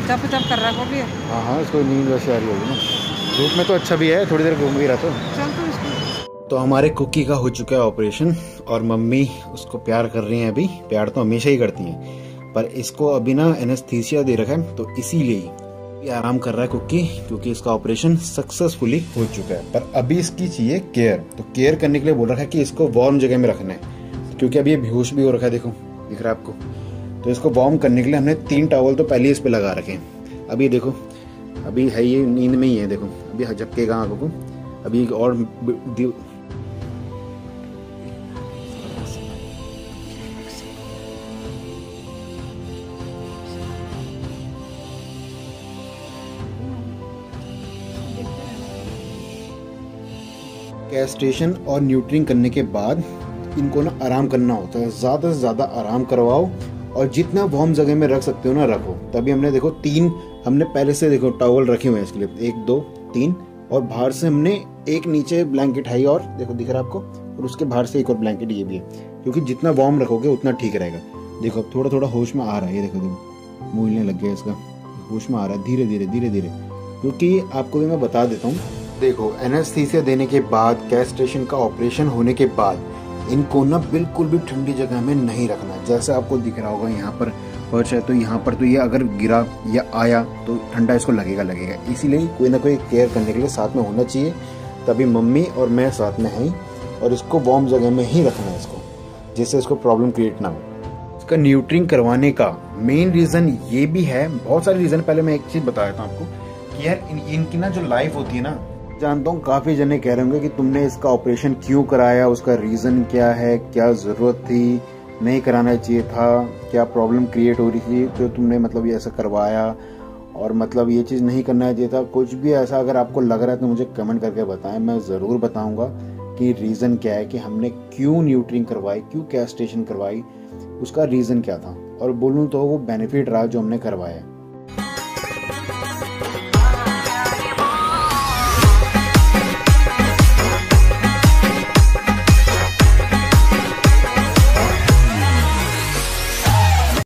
जप जप कर रहा है हाँ। हाँ इसको नींद वैसे आ रही होगी ना। धूप में तो अच्छा भी है थोड़ी देर घूम भी रहा तो। चल तू इसको। तो हमारे कुकी का हो चुका है ऑपरेशन और मम्मी उसको प्यार कर रही हैं अभी। प्यार तो हमेशा ही करती हैं। पर इसको अभी ना एनेस्थीसिया दे रखा है तो इसीलिए आराम कर रहा है कुकी क्योंकि इसका ऑपरेशन सक्सेसफुली हो चुका है। पर अभी इसकी चाहिए केयर तो केयर करने के लिए बोल रखा है कि इसको वार्म जगह में रखना है। क्योंकि अभी ये बेहोश भी हो रखा है देखो दिख रहा है आपको। तो इसको वार्म करने के लिए हमने तीन टावल तो पहले इस पर लगा रखे हैं। अभी देखो, अभी है ये नींद में ही है, देखो। अभी झपकेगा आँखों को, अभी और कैस्ट्रेशन और न्यूट्रिंग करने के बाद इनको ना आराम करना होता है। ज़्यादा से ज़्यादा आराम करवाओ और जितना वार्म जगह में रख सकते हो ना, रखो। तभी हमने देखो तीन, हमने पहले से देखो टॉवल रखे हुए हैं इसके लिए। एक, दो, तीन, और बाहर से हमने एक नीचे ब्लैंकेट है और, देखो दिख रहा है आपको, और उसके बाहर से एक और ब्लैंकेट ये भी है। क्योंकि जितना वार्म रखोगे, उतना ठीक रहेगा। देखो अब थोड़ा थोड़ा होश में आ रहा है, ये देखो देखो। मूलने लग गया इसका। होश में आ रहा है, धीरे धीरे धीरे धीरे। क्योंकि आपको भी मैं बता देता हूँ, देखो एनेस्थीसिया देने के बाद कैस्ट्रेशन का ऑपरेशन होने के बाद इनको ना बिल्कुल भी ठंडी जगह में नहीं रखना। जैसे आपको दिख रहा होगा यहाँ पर फर्श है तो यहाँ पर तो ये अगर गिरा या आया तो ठंडा इसको लगेगा लगेगा। इसीलिए कोई ना कोई केयर करने के लिए साथ में होना चाहिए। तभी मम्मी और मैं साथ में हैं और इसको वार्म जगह में ही रखना है इसको जिससे इसको प्रॉब्लम क्रिएट ना हो। इसका न्यूट्रिंग करवाने का मेन रीज़न ये भी है। बहुत सारे रीज़न पहले मैं एक चीज़ बता देता हूँ आपको कि यार इन, इनकी ना जो लाइफ होती है ना जानता हूँ काफ़ी जने कह रहे होंगे कि तुमने इसका ऑपरेशन क्यों कराया? उसका रीज़न क्या है? क्या ज़रूरत थी? नहीं कराना चाहिए था? क्या प्रॉब्लम क्रिएट हो रही थी तो तुमने मतलब ये ऐसा करवाया? और मतलब ये चीज़ नहीं करना चाहिए था? कुछ भी ऐसा अगर आपको लग रहा है तो मुझे कमेंट करके बताएँ। मैं ज़रूर बताऊँगा कि रीज़न क्या है कि हमने क्यों न्यूट्रिंग करवाई? क्यों कैस्टेशन करवाई? उसका रीज़न क्या था? और बोलूँ तो वो बेनिफिट रहा जो हमने करवाया